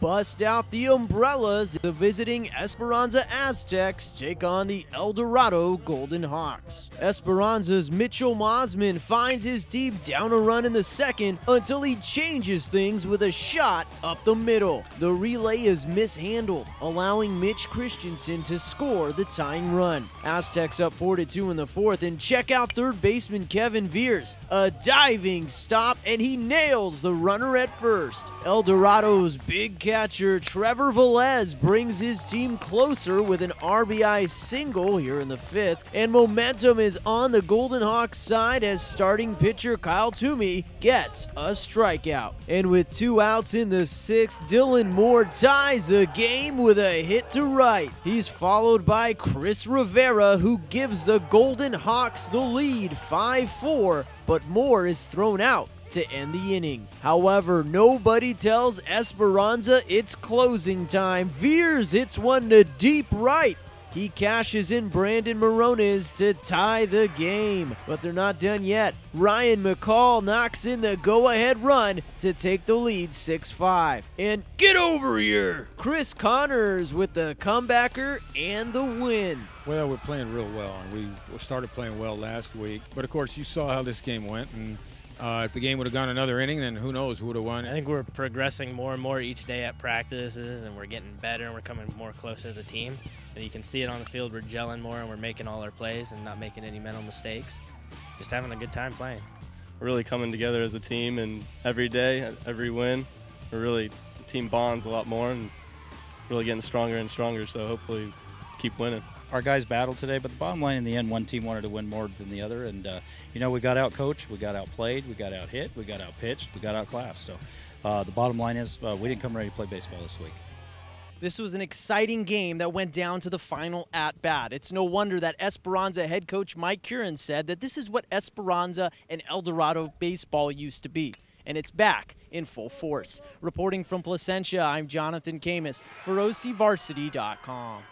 bust out the umbrellas. The visiting Esperanza Aztecs take on the El Dorado Golden Hawks. Esperanza's Mitchell Mosman finds his team down a run in the second until he changes things with a shot up the middle. The relay is mishandled, allowing Mitch Christensen to score the tying run. Aztecs up 4 2 in the fourth, and check out third baseman Kevin Viers. A diving stop, and he nails the runner at first. El Dorado's big catcher Trevor Velez brings his team closer with an RBI single here in the fifth, and momentum is on the Golden Hawks side as starting pitcher Kyle Toomey gets a strikeout. And with two outs in the sixth, Dylan Moore ties the game with a hit to right. He's followed by Chris Rivera, who gives the Golden Hawks the lead 5 4, but Moore is thrown out to end the inning. However, nobody tells Esperanza it's closing time. Viers hits one to deep right. He cashes in Brandon Morones to tie the game, but they're not done yet. Ryan McCall knocks in the go ahead run to take the lead 6 5. And get over here! Chris Connors with the comebacker and the win. Well, we're playing real well, and we started playing well last week. But of course, you saw how this game went, and uh, if the game would have gone another inning, then who knows who would have won. I think we're progressing more and more each day at practices, and we're getting better, and we're coming more close as a team. And you can see it on the field. We're gelling more, and we're making all our plays and not making any mental mistakes. Just having a good time playing. We're really coming together as a team, and every day, every win, we're really team bonds a lot more, and really getting stronger and stronger. So hopefully, keep winning our guys battled today, but the bottom line in the end, one team wanted to win more than the other, and uh, you know we got out coached, we got out played, we got out hit, we got out pitched, we got out classed. So uh, the bottom line is uh, we didn't come ready to play baseball this week. This was an exciting game that went down to the final at bat. It's no wonder that Esperanza head coach Mike Curran said that this is what Esperanza and El Dorado baseball used to be and it's back in full force. Reporting from Placentia, I'm Jonathan Khamis for OCVarsity.com.